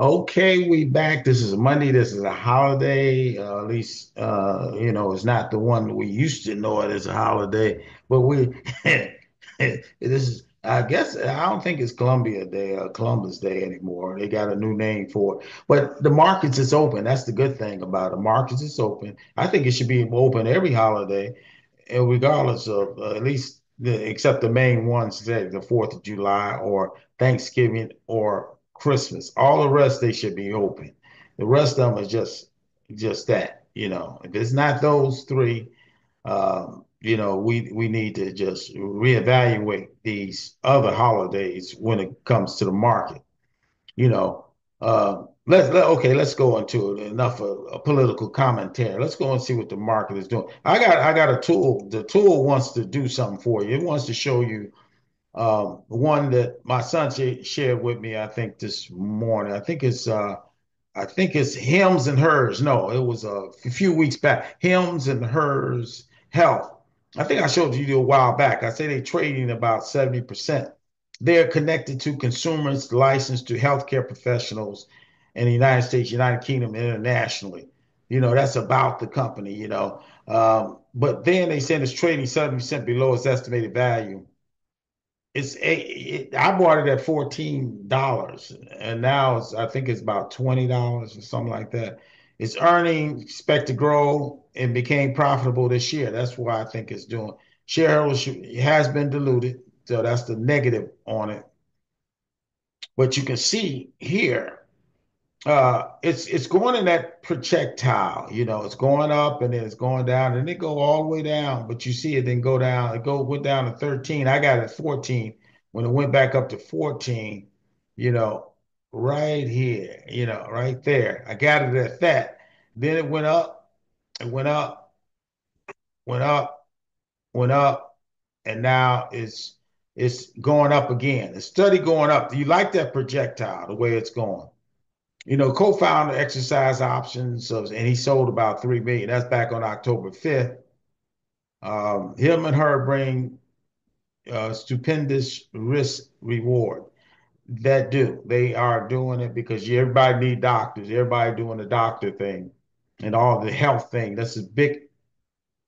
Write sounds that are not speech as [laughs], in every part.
Okay, we back. This is a Monday. This is a holiday. Uh, at least, uh, you know, it's not the one we used to know it as a holiday. But we, [laughs] this is, I guess, I don't think it's Columbia Day or Columbus Day anymore. They got a new name for it. But the markets is open. That's the good thing about it. Markets is open. I think it should be open every holiday, and regardless of uh, at least the, except the main ones, say the Fourth of July or Thanksgiving or Christmas. All the rest they should be open. The rest of them is just just that. You know, if it's not those three, um, you know, we we need to just reevaluate these other holidays when it comes to the market. You know, uh, let's let, okay, let's go into it. Enough of a political commentary. Let's go and see what the market is doing. I got I got a tool. The tool wants to do something for you. It wants to show you um, one that my son sh- shared with me, I think this morning. I think it's uh, I think it's Hims and Hers. No, it was a few weeks back. Hims and Hers Health. I think I showed you a while back. I say they're trading about 70%. They're connected to consumers licensed to healthcare professionals in the United States, United Kingdom, internationally. You know, that's about the company, you know. Um, but then they said it's trading 70% below its estimated value it's a, it, I bought it at fourteen dollars, and now it's I think it's about twenty dollars or something like that. It's earning, expect to grow, and became profitable this year. That's why I think it's doing. Shareholders has been diluted, so that's the negative on it. But you can see here uh it's it's going in that projectile you know it's going up and then it's going down and it go all the way down but you see it then go down it go went down to 13 i got it 14 when it went back up to 14 you know right here you know right there. I got it at that. Then it went up it went up went up went up and now it's it's going up again. It's steady going up. Do you like that projectile the way it's going you know, co-founder exercise options of, and he sold about three million. That's back on October 5th. Um, him and her bring uh, stupendous risk reward. That do. They are doing it because everybody need doctors. Everybody doing the doctor thing and all the health thing. That's a big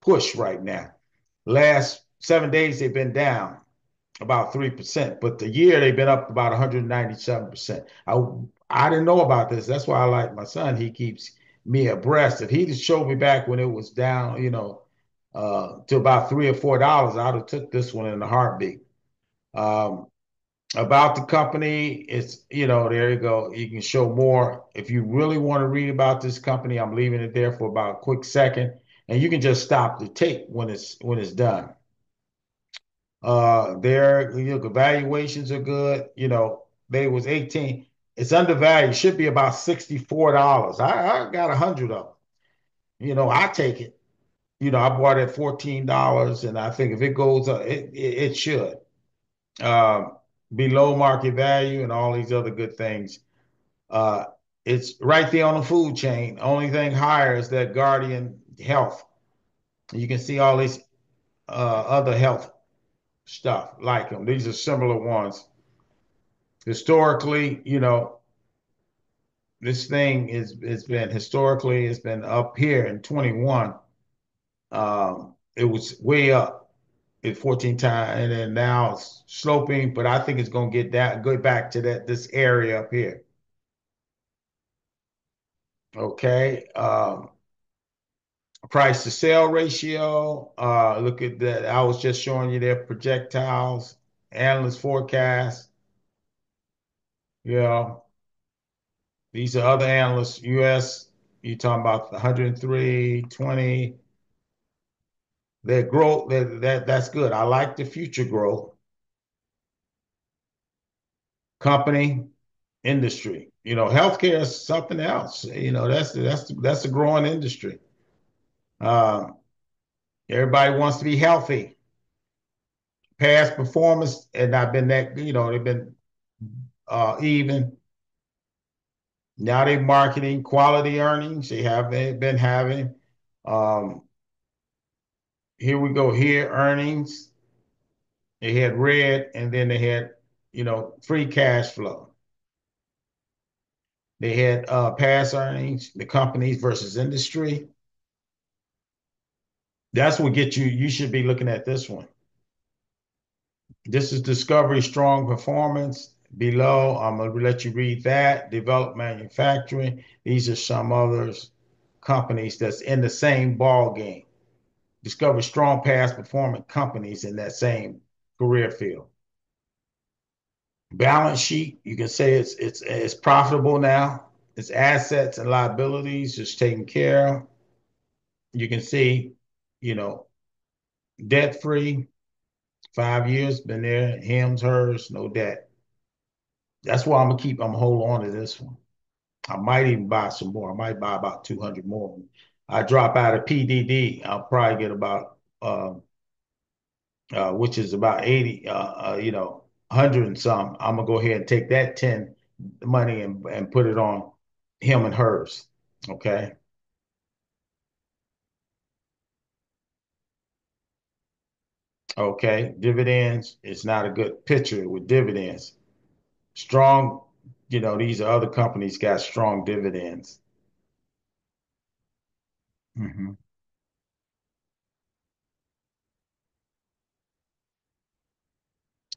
push right now. Last seven days they've been down about 3%, but the year they've been up about 197%. I I didn't know about this. That's why I like my son. He keeps me abreast. If he just showed me back when it was down, you know, uh, to about three or four dollars, I'd have took this one in a heartbeat. Um, about the company, it's you know, there you go. You can show more if you really want to read about this company. I'm leaving it there for about a quick second, and you can just stop the tape when it's when it's done. Uh, their you know, evaluations are good. You know, they was 18. It's undervalued. Should be about $64. I, I got a hundred of them. You know, I take it. You know, I bought it at $14, and I think if it goes up, it, it, it should. Um, below market value and all these other good things. Uh, it's right there on the food chain. Only thing higher is that Guardian Health. You can see all these uh, other health stuff like them. These are similar ones. Historically, you know, this thing is it's been historically it's been up here in 21. Um, it was way up at 14 times, and then now it's sloping, but I think it's gonna get that go back to that this area up here. Okay. Um, price to sale ratio. Uh, look at that. I was just showing you their projectiles, analyst forecast. Yeah. These are other analysts, US, you're talking about 103, 20. Their growth, that, that that's good. I like the future growth. Company, industry. You know, healthcare is something else. You know, that's that's that's a growing industry. Uh, everybody wants to be healthy. Past performance and I've been that, you know, they've been uh, even. Now they're marketing quality earnings. They have been having. Um, here we go. Here earnings. They had red, and then they had, you know, free cash flow. They had uh, past earnings, the companies versus industry. That's what gets you. You should be looking at this one. This is Discovery Strong Performance. Below, I'm going to let you read that. Develop Manufacturing. These are some others companies that's in the same ball game. Discover strong past performing companies in that same career field. Balance sheet, you can say it's it's it's profitable now. Its assets and liabilities just taken care of. You can see, you know, debt free, five years, been there, hims, hers, no debt. That's why I'm gonna keep, I'm gonna hold on to this one. I might even buy some more. I might buy about 200 more. I drop out of PDD, I'll probably get about, uh, uh, which is about 80, uh, uh, you know, 100 and some. I'm gonna go ahead and take that 10 money and, and put it on him and hers. Okay. Okay. Dividends it's not a good picture with dividends. Strong, you know, these other companies got strong dividends. hmm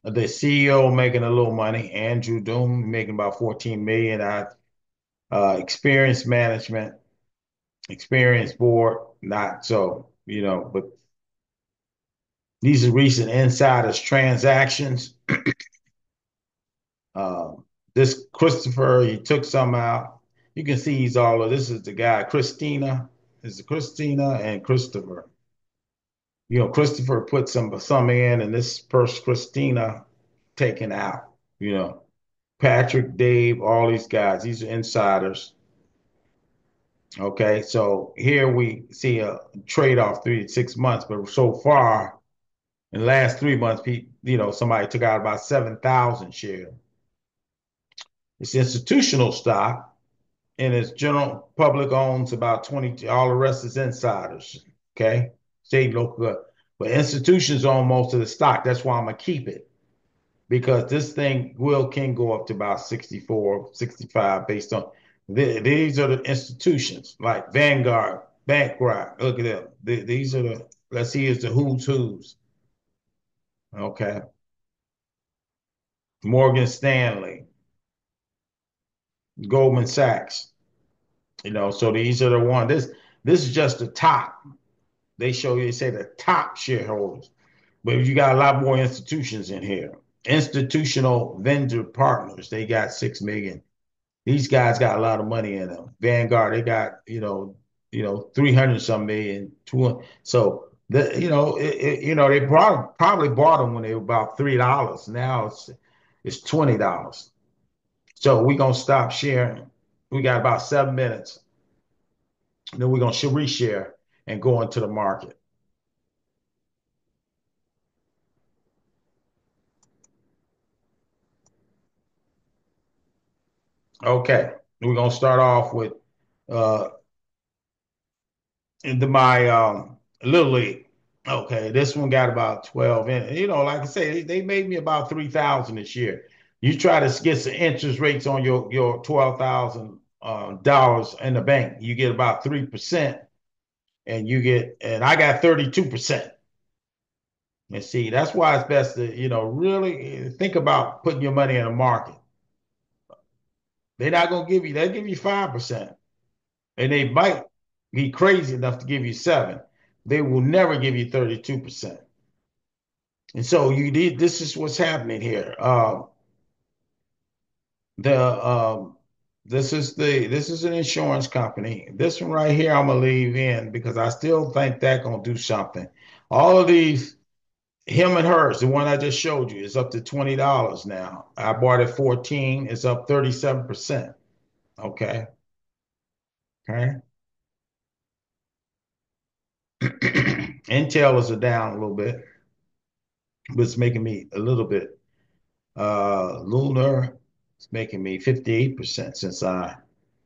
The CEO making a little money, Andrew Dudum making about 14 million. I uh, experience management, experience board, not so, you know, but these are recent insiders transactions. Uh, this Christopher, he took some out. You can see he's all of this is the guy, Christina. This is Christina and Christopher. You know, Christopher put some some in, and this person, Christina, taken out. You know, Patrick, Dave, all these guys, these are insiders. Okay, so here we see a trade-off three to six months, but so far in the last three months, you know, somebody took out about 7,000 shares. It's institutional stock, and it's general public owns about 20, all the rest is insiders. Okay, state, local, but institutions own most of the stock. That's why I'm gonna keep it because this thing will can go up to about 64, 65 based on the, these are the institutions like Vanguard, BlackRock. Look at them. The, these are the let's see, is the who's who's. Okay. Morgan Stanley, Goldman Sachs. You know, so these are the one. This this is just the top. They show you, they say the top shareholders. But you got a lot more institutions in here. Institutional vendor partners, they got six million. These guys got a lot of money in them. Vanguard, they got, you know, you know, 300 some million, 200. So the, you know, it, it, you know, they brought probably bought them when they were about three dollars. Now it's it's twenty dollars. So we're gonna stop sharing. We got about seven minutes. Then we're gonna reshare and go into the market. Okay, we're gonna start off with uh into my um little league. Okay, this one got about 12 in it. You know, like I say, they, made me about 3,000 this year. You try to get some interest rates on your your 12,000 uh, dollars in the bank, you get about 3% and you get and I got 32%. And see, that's why it's best to, you know, really think about putting your money in a market. They're not gonna give you, they'll give you 5%. And they might be crazy enough to give you seven. They will never give you 32%. And so you need this is what's happening here. Uh, the um, this is the this is an insurance company. This one right here, I'm gonna leave in because I still think that gonna do something. All of these, him and hers, the one I just showed you, is up to twenty dollars now. I bought it 14, it's up 37%. Okay. Okay. [clears throat] Intel is down a little bit, but it's making me a little bit. Uh, Lunar is making me 58% since I,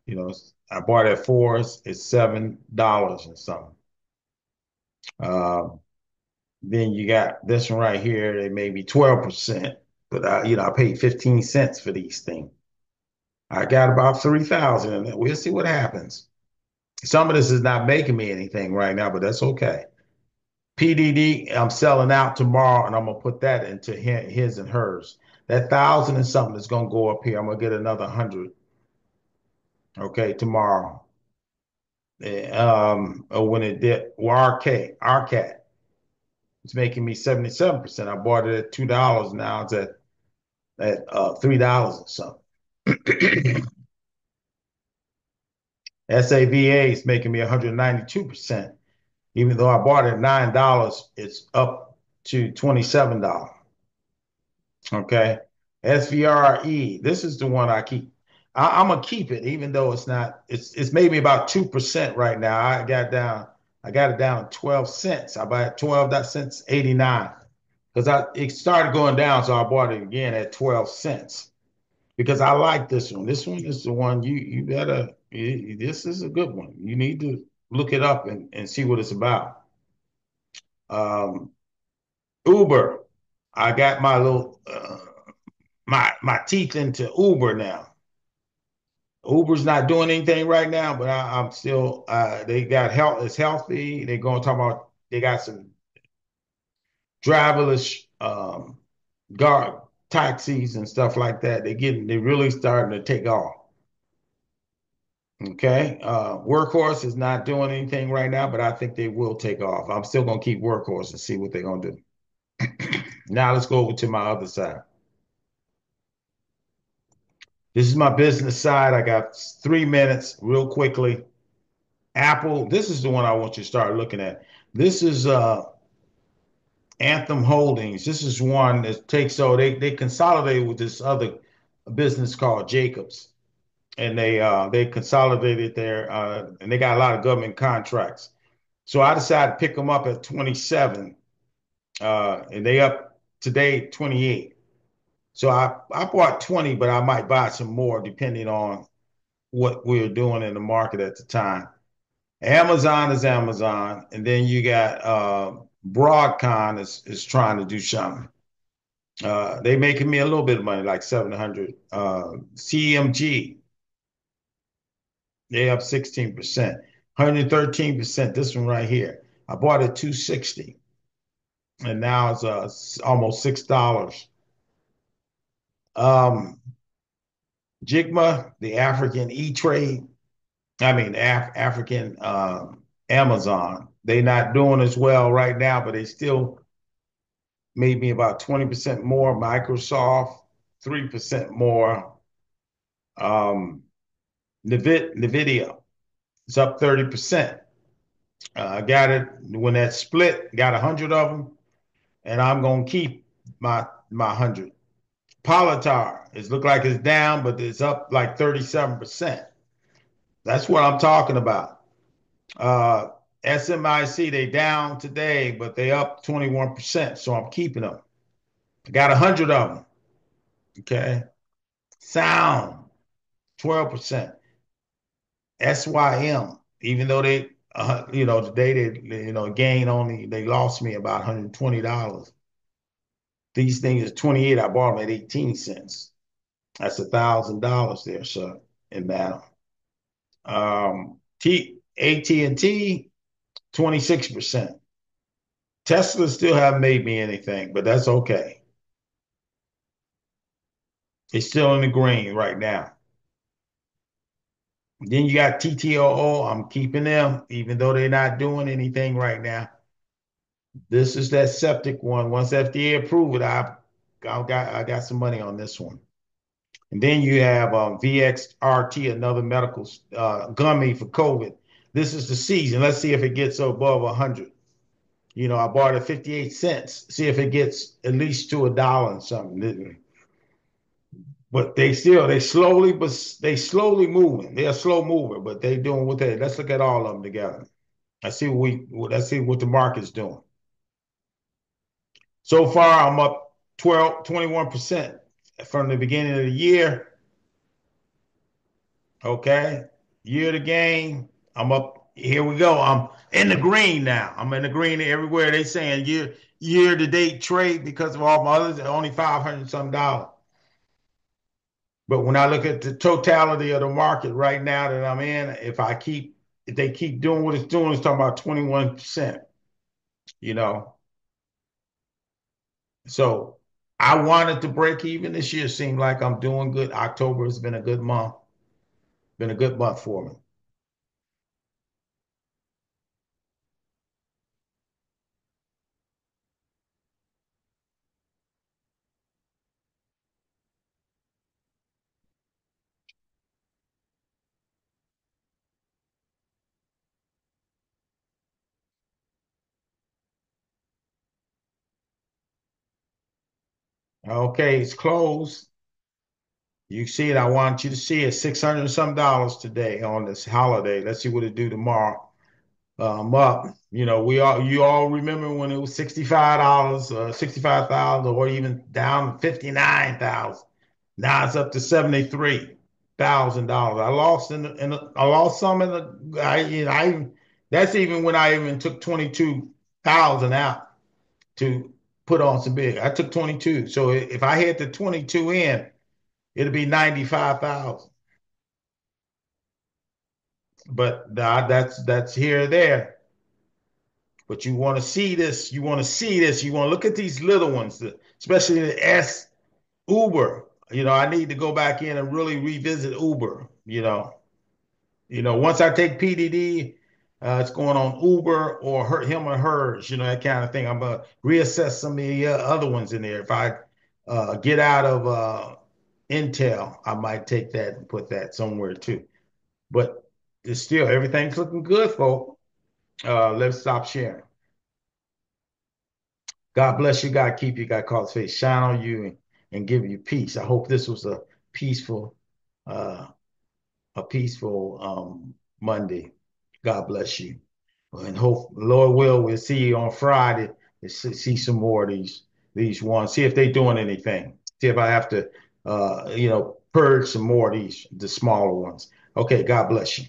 you know, I bought at four, it's, seven dollars and something. Uh, then you got this one right here, they made me 12%, but I, you know, I paid 15 cents for these things. I got about 3,000 and. We'll see what happens. Some of this is not making me anything right now, but that's okay. PDD, I'm selling out tomorrow, and I'm gonna put that into his and hers. That thousand and something is gonna go up here. I'm gonna get another hundred. Okay, tomorrow. Um, uh, when it did, well, RK, RCAT, it's making me 77%. I bought it at two dollars. Now it's at at uh, three dollars or something. [clears throat] SAVA is making me 192%. Even though I bought it at nine dollars, it's up to $27. Okay. SVRE, this is the one I keep. I, am gonna keep it, even though it's not. It's it's maybe about two percent right now. I got down. I got it down 12 cents. I bought 12 cents 89 because I it started going down, so I bought it again at 12 cents because I like this one. This one is the one you you better. this is a good one. You need to look it up and, and see what it's about. Um, Uber, I got my little uh, my my teeth into Uber now. Uber's not doing anything right now, but I, am still. Uh, they got health. It's healthy. They're going to talk about. They got some driverless um, guard taxis and stuff like that. They're getting. They're really starting to take off. Okay. Uh, Workhorse is not doing anything right now, but I think they will take off. I'm still to keep Workhorse and see what they're to do. [clears throat] now let's go over to my other side. This is my business side. I got three minutes real quickly. Apple, this is the one I want you to start looking at. This is uh, Amentum Holdings. This is one that takes so they they consolidated with this other business called Jacobs, and they uh, they consolidated there, uh, and they got a lot of government contracts. So I decided to pick them up at 27, uh, and they up today 28. So I, I bought 20, but I might buy some more depending on what we are doing in the market at the time. Amazon is Amazon, and then you got Broadcom is is trying to do something. Uh, they making me a little bit of money, like 700. Uh, CMG, they up 16%, 113%. This one right here, I bought it 260, and now it's uh, almost six dollars. Um, Jumia, the African E-Trade, I mean Af African uh, Amazon, they not doing as well right now, but they still made me about 20% more. Microsoft, 3% more. Um, NVIDIA is up 30%. Uh, I got it when that split, got 100 of them, and I'm going to keep my my 100. Palantir, it's looked like it's down, but it's up like 37%. That's what I'm talking about. Uh, SMIC, they down today, but they up 21%. So I'm keeping them. I got 100 of them. Okay. Sound, 12%. SYM, even though they, uh, you know, today they, you know, gain only, they lost me about $120. These things are 28. I bought them at 18 cents. That's a thousand dollars there, sir, in that. Um, T AT&T, 26%. Tesla still haven't made me anything, but that's okay. It's still in the green right now. Then you got TTOO. I'm keeping them, even though they're not doing anything right now. This is that septic one. Once FDA approve it, I, I got I got some money on this one. And then you have um, VXRT, another medical uh, gummy for COVID. This is the season. Let's see if it gets above 100. You know, I bought it 58 cents. See if it gets at least to a dollar and something. But they still, they slowly, but they slowly moving. They're slow mover, but they doing what they. Let's look at all of them together. Let's see what we. Let's see what the market's doing. So far, I'm up 12, 21% from the beginning of the year. Okay. Year to game, I'm up. Here we go. I'm in the green now. I'm in the green everywhere. They saying year year to date trade because of all my others, only 500 some dollars. But when I look at the totality of the market right now that I'm in, if I keep if they keep doing what it's doing, it's talking about 21%, you know. So I wanted to break even this year. Seemed like I'm doing good. October has been a good month. Been a good month for me. Okay, it's closed. You see it. I want you to see it. Six hundred and some dollars today on this holiday. Let's see what it do tomorrow. Um, up. You know, we all you all remember when it was sixty-five dollars, uh, sixty-five thousand, or even down fifty-nine thousand. Now it's up to seventy-three thousand dollars. I lost in, the, in the, I lost some in the. I, you know, I that's even when I even took twenty-two thousand out to put on some big. I took twenty-two. So if I had the twenty-two in it'll be 95,000. But that's that's here or there. But you want to see this, you want to see this, you want to look at these little ones, especially the S Uber. You know, I need to go back in and really revisit Uber, you know. You know, once I take PDD, uh, it's going on Uber or her, him or hers, you know, that kind of thing. I'm gonna reassess some of the uh, other ones in there. If I uh, get out of uh, Intel, I might take that and put that somewhere too. But it's still everything's looking good, folks. Uh, let's stop sharing. God bless you. God keep you. God cause face shine on you and, and give you peace. I hope this was a peaceful, uh, a peaceful um, Monday. God bless you. And hope, Lord will, we'll see you on Friday to see some more of these these ones. See if they're doing anything. See if I have to uh, you know, purge some more of these, the smaller ones. Okay, God bless you.